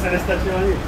Você está tirando